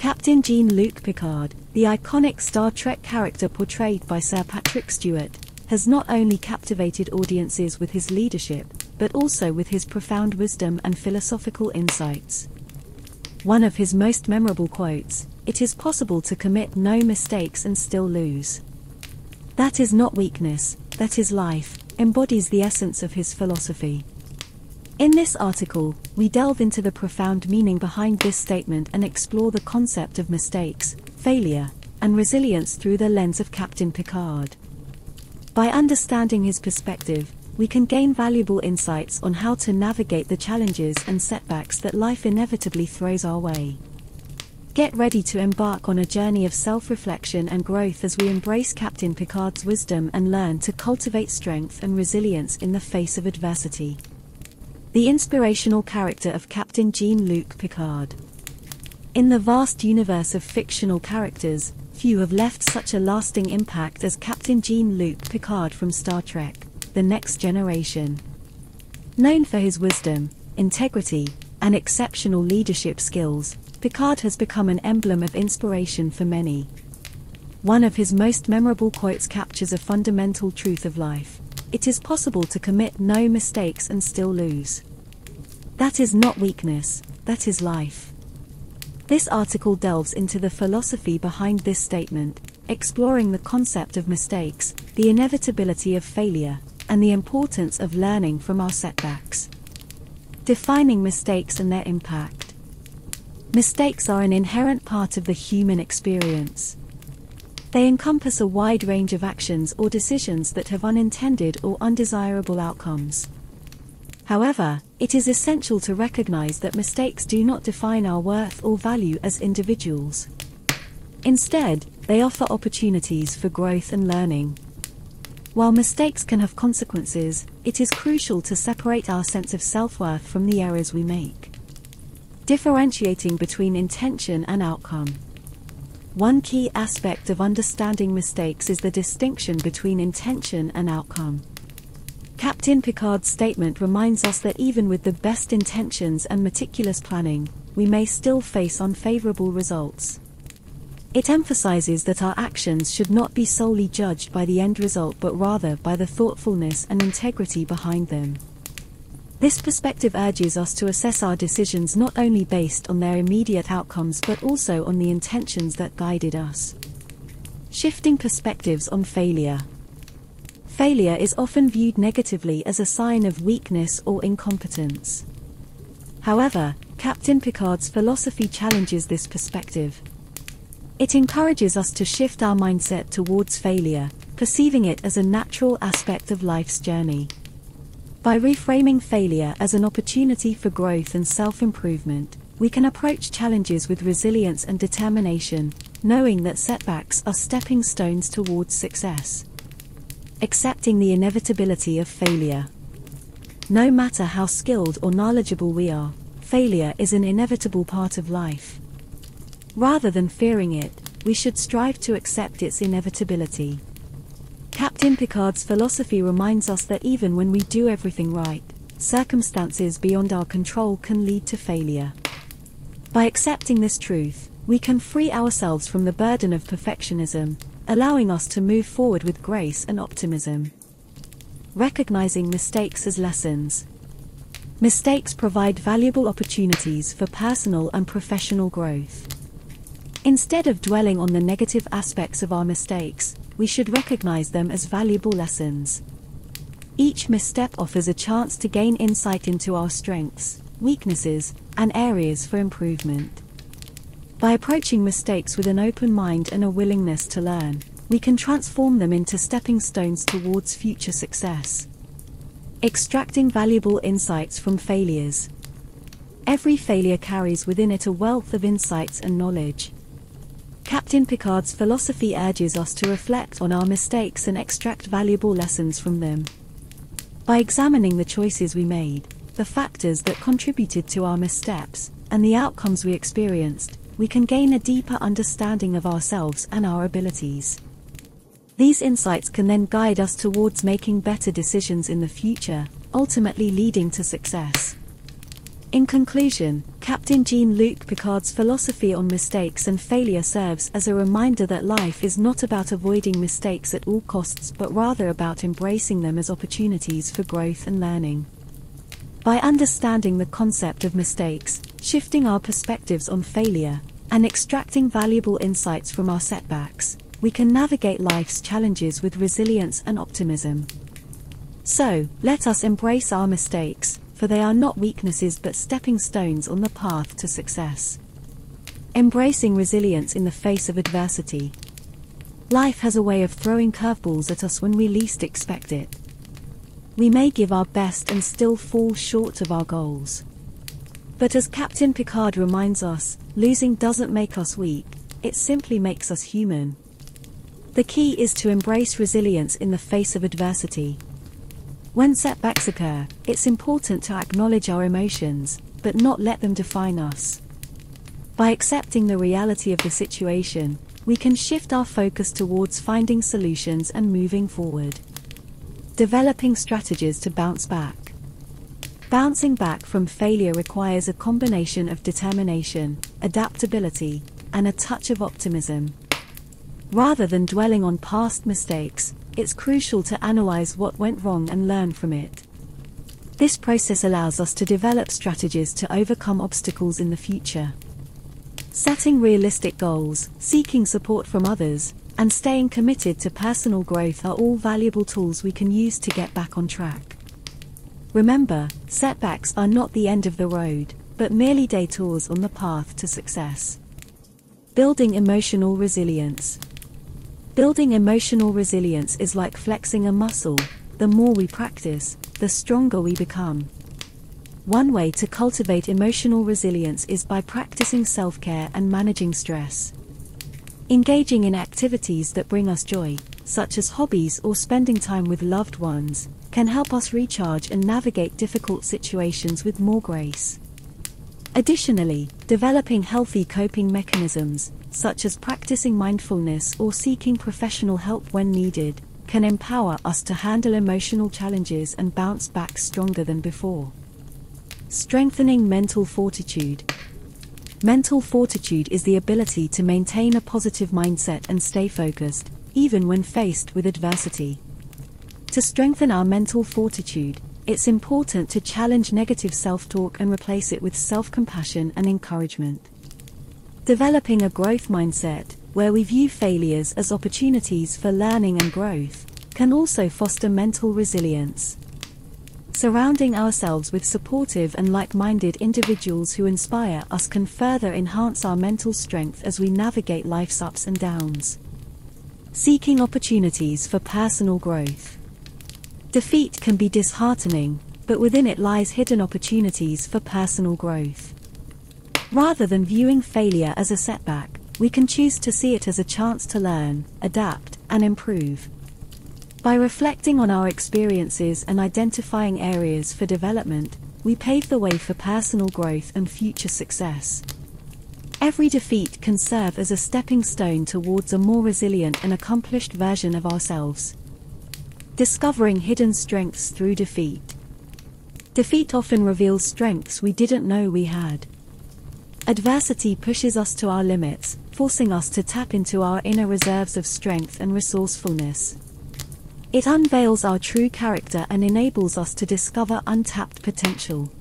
Captain Jean-Luc Picard, the iconic Star Trek character portrayed by Sir Patrick Stewart, has not only captivated audiences with his leadership, but also with his profound wisdom and philosophical insights. One of his most memorable quotes, it is possible to commit no mistakes and still lose. That is not weakness, that is life, embodies the essence of his philosophy. In this article, we delve into the profound meaning behind this statement and explore the concept of mistakes, failure, and resilience through the lens of Captain Picard. By understanding his perspective, we can gain valuable insights on how to navigate the challenges and setbacks that life inevitably throws our way. Get ready to embark on a journey of self reflection and growth as we embrace Captain Picard's wisdom and learn to cultivate strength and resilience in the face of adversity. The inspirational character of Captain Jean-Luc Picard. In the vast universe of fictional characters, few have left such a lasting impact as Captain Jean-Luc Picard from Star Trek, The Next Generation. Known for his wisdom, integrity, and exceptional leadership skills, Picard has become an emblem of inspiration for many. One of his most memorable quotes captures a fundamental truth of life it is possible to commit no mistakes and still lose. That is not weakness, that is life. This article delves into the philosophy behind this statement, exploring the concept of mistakes, the inevitability of failure, and the importance of learning from our setbacks. Defining mistakes and their impact. Mistakes are an inherent part of the human experience. They encompass a wide range of actions or decisions that have unintended or undesirable outcomes. However, it is essential to recognize that mistakes do not define our worth or value as individuals. Instead, they offer opportunities for growth and learning. While mistakes can have consequences, it is crucial to separate our sense of self worth from the errors we make. Differentiating between intention and outcome. One key aspect of understanding mistakes is the distinction between intention and outcome. Captain Picard's statement reminds us that even with the best intentions and meticulous planning, we may still face unfavorable results. It emphasizes that our actions should not be solely judged by the end result but rather by the thoughtfulness and integrity behind them. This perspective urges us to assess our decisions not only based on their immediate outcomes but also on the intentions that guided us. Shifting perspectives on failure. Failure is often viewed negatively as a sign of weakness or incompetence. However, Captain Picard's philosophy challenges this perspective. It encourages us to shift our mindset towards failure, perceiving it as a natural aspect of life's journey. By reframing failure as an opportunity for growth and self improvement, we can approach challenges with resilience and determination, knowing that setbacks are stepping stones towards success. Accepting the inevitability of failure. No matter how skilled or knowledgeable we are, failure is an inevitable part of life. Rather than fearing it, we should strive to accept its inevitability. Captain Picard's philosophy reminds us that even when we do everything right, circumstances beyond our control can lead to failure. By accepting this truth, we can free ourselves from the burden of perfectionism, allowing us to move forward with grace and optimism. Recognizing mistakes as lessons. Mistakes provide valuable opportunities for personal and professional growth. Instead of dwelling on the negative aspects of our mistakes, we should recognize them as valuable lessons. Each misstep offers a chance to gain insight into our strengths, weaknesses, and areas for improvement. By approaching mistakes with an open mind and a willingness to learn, we can transform them into stepping stones towards future success. Extracting valuable insights from failures. Every failure carries within it a wealth of insights and knowledge. Captain Picard's philosophy urges us to reflect on our mistakes and extract valuable lessons from them. By examining the choices we made, the factors that contributed to our missteps, and the outcomes we experienced, we can gain a deeper understanding of ourselves and our abilities. These insights can then guide us towards making better decisions in the future, ultimately leading to success. In conclusion, Captain Jean-Luc Picard's philosophy on mistakes and failure serves as a reminder that life is not about avoiding mistakes at all costs but rather about embracing them as opportunities for growth and learning. By understanding the concept of mistakes, shifting our perspectives on failure, and extracting valuable insights from our setbacks, we can navigate life's challenges with resilience and optimism. So, let us embrace our mistakes, for they are not weaknesses but stepping stones on the path to success. Embracing resilience in the face of adversity. Life has a way of throwing curveballs at us when we least expect it. We may give our best and still fall short of our goals. But as Captain Picard reminds us, losing doesn't make us weak, it simply makes us human. The key is to embrace resilience in the face of adversity. When setbacks occur, it's important to acknowledge our emotions, but not let them define us. By accepting the reality of the situation, we can shift our focus towards finding solutions and moving forward. Developing strategies to bounce back. Bouncing back from failure requires a combination of determination, adaptability, and a touch of optimism. Rather than dwelling on past mistakes, it's crucial to analyze what went wrong and learn from it. This process allows us to develop strategies to overcome obstacles in the future. Setting realistic goals, seeking support from others, and staying committed to personal growth are all valuable tools we can use to get back on track. Remember, setbacks are not the end of the road, but merely detours on the path to success. Building emotional resilience. Building emotional resilience is like flexing a muscle, the more we practice, the stronger we become. One way to cultivate emotional resilience is by practicing self care and managing stress. Engaging in activities that bring us joy, such as hobbies or spending time with loved ones, can help us recharge and navigate difficult situations with more grace. Additionally, developing healthy coping mechanisms, such as practicing mindfulness or seeking professional help when needed, can empower us to handle emotional challenges and bounce back stronger than before. Strengthening mental fortitude. Mental fortitude is the ability to maintain a positive mindset and stay focused, even when faced with adversity. To strengthen our mental fortitude, it's important to challenge negative self talk and replace it with self compassion and encouragement. Developing a growth mindset, where we view failures as opportunities for learning and growth, can also foster mental resilience. Surrounding ourselves with supportive and like minded individuals who inspire us can further enhance our mental strength as we navigate life's ups and downs. Seeking opportunities for personal growth. Defeat can be disheartening, but within it lies hidden opportunities for personal growth. Rather than viewing failure as a setback, we can choose to see it as a chance to learn, adapt, and improve. By reflecting on our experiences and identifying areas for development, we pave the way for personal growth and future success. Every defeat can serve as a stepping stone towards a more resilient and accomplished version of ourselves. Discovering hidden strengths through defeat. Defeat often reveals strengths we didn't know we had. Adversity pushes us to our limits, forcing us to tap into our inner reserves of strength and resourcefulness. It unveils our true character and enables us to discover untapped potential.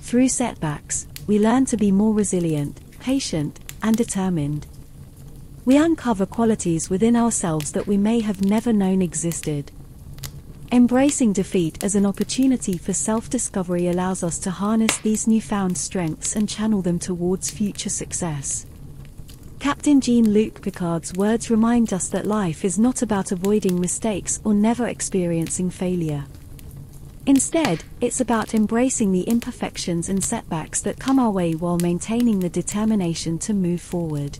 Through setbacks, we learn to be more resilient, patient, and determined. We uncover qualities within ourselves that we may have never known existed. Embracing defeat as an opportunity for self discovery allows us to harness these newfound strengths and channel them towards future success. Captain Jean-Luc Picard's words remind us that life is not about avoiding mistakes or never experiencing failure. Instead, it's about embracing the imperfections and setbacks that come our way while maintaining the determination to move forward.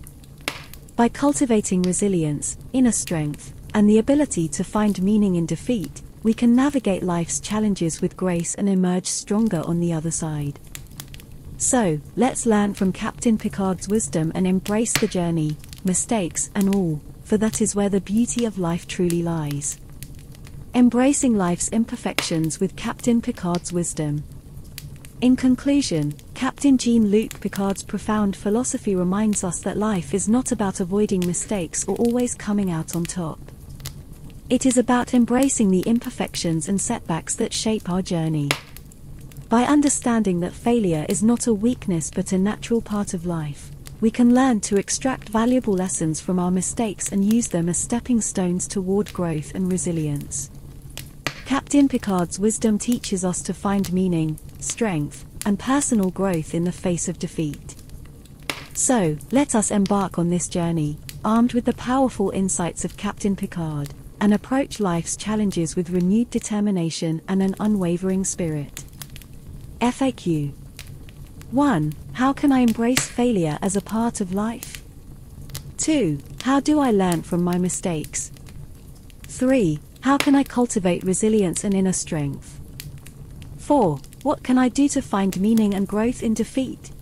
By cultivating resilience, inner strength, and the ability to find meaning in defeat, we can navigate life's challenges with grace and emerge stronger on the other side. So, let's learn from Captain Picard's wisdom and embrace the journey, mistakes, and all, for that is where the beauty of life truly lies. Embracing life's imperfections with Captain Picard's wisdom. In conclusion, Captain Jean-Luc Picard's profound philosophy reminds us that life is not about avoiding mistakes or always coming out on top. It is about embracing the imperfections and setbacks that shape our journey. By understanding that failure is not a weakness but a natural part of life, we can learn to extract valuable lessons from our mistakes and use them as stepping stones toward growth and resilience. Captain Picard's wisdom teaches us to find meaning, strength, and personal growth in the face of defeat. So, let us embark on this journey, armed with the powerful insights of Captain Picard, and approach life's challenges with renewed determination and an unwavering spirit. FAQ 1. How can I embrace failure as a part of life? 2. How do I learn from my mistakes? 3. How can I cultivate resilience and inner strength? 4. What can I do to find meaning and growth in defeat?